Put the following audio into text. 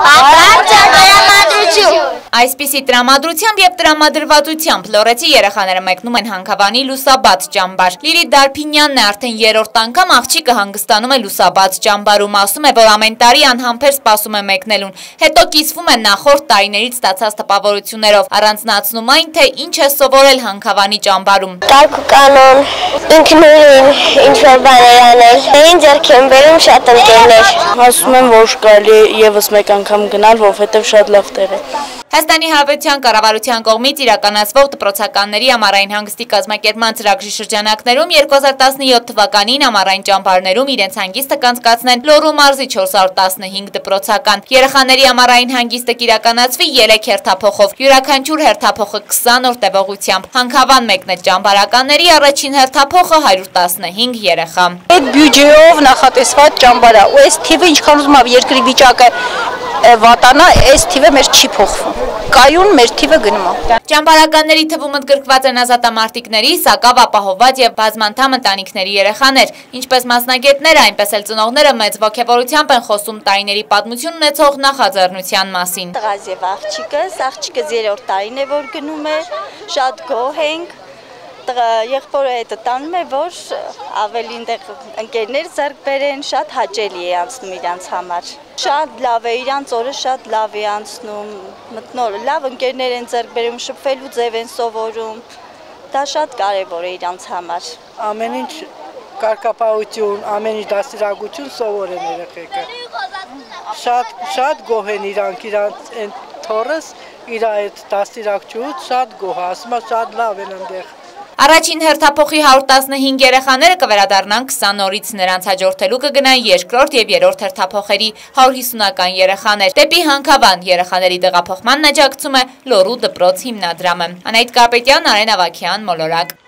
Առանց տրամադրություն։ Այսպիսի տրամադրությամբ եւ տրամադրվածությամբ լորեցի երեխաները մեկնում են հանքավանի լուսաբաց ճամբար։ Լիրի Դարփինյանն է արդեն երրորդ անգամ աղջիկը հանգստանում է լուսաբաց ճամբարում, ասում է, որ ամեն տարի անհամբեր սպասում է մեկնելուն։ Հետո կիսվում է նախորդ տարիներից ստացած տպավորություններով, առանձնացնում այն, թե ինչ է սովորել հանքավանի ճամբարում։ ու կանոն, ինքնուրույն ինչ-որ բաներ անել։ Էին ձեռք են բերում շատ ընկերներ։ Ասում եմ, որ կարելի եւս մեկ անգամ գնալ, որովհետեւ շատ լավ տեղ է։ Հայաստանի Հանրապետության կառավարության կողմից իրականացվող դպրոցականների ամառային հանգստի կազմակերպման ծրագրի շրջանակներում 2017 թվականին ամառային ճամբարներում իրենց հանգիստը կանցկացնեն Լոռու մարզի 415 դպրոցական։ Երեխաների ամառային հանգիստը կիրականացվի 3 հերթափոխով։ Յուրաքանչյուր հերթափոխը 20 օր տևողությամբ։ Հանքավան մեկն է ճամբարականների առաջին հերթափոխը 115 երեխա։ Այդ բյուջեով նախատեսված ճամբարա ու այս թիվը ինչքան ուզում երկրի վիճակը վատանա, այս թիվը մեր չի փոխվում։ Կայուն մեր թիվը գնում է։ Ճամբարականների թվում ընդգրկված են ազատամարտիկների, սակավ ապահոված եւ բազմանդամ ընտանիքների երեխաներ, ինչպես մասնագետները, այնպես էլ ծնողները մեծ ողջավորությամբ են խոսում տարիների պատմություն ունեցող նախաձեռնության մասին։ Տղաս եւ աղջիկս, աղջիկս երրորդ տարին է որ գնում է, շատ գոհ ենք եղբորը հետը տանում է, որ ավելին դեղ ընկերներ ձեռք բերեն, շատ հաճելի է անցնում իրանց համար։ Շատ լավ է, իրանց օրը շատ լավ է անցնում, մտնորը լավ ընկերներ են ձեռք բերում, շփվելու ձև են սովորում։ Դա շատ կարևոր է իրանց համար։ Ամեն ինչ կարգապահություն, ամեն ինչ դաստիարակություն սովոր են երեխեքը։ Շատ շատ գոհ են իրանք իրանց այն թորս իր այդ դաստիարակչուց շատ գոհ, ասում է շատ լավ են այնտեղ։ Առաջին հերթափոխի 115 երեխաները կվերադառնան 20 օրից նրանց հաջորդելու կգնան երկրորդ եւ երրորդ հերթափոխերի 150-ական երեխաներ։ Դեպի Հանքավան երեխաների տեղափոխման աջակցում է Լոռու դպրոց հիմնադրամը։ Անայդ Կարպետյան, Արեն Ավակյան, Մոլորակ։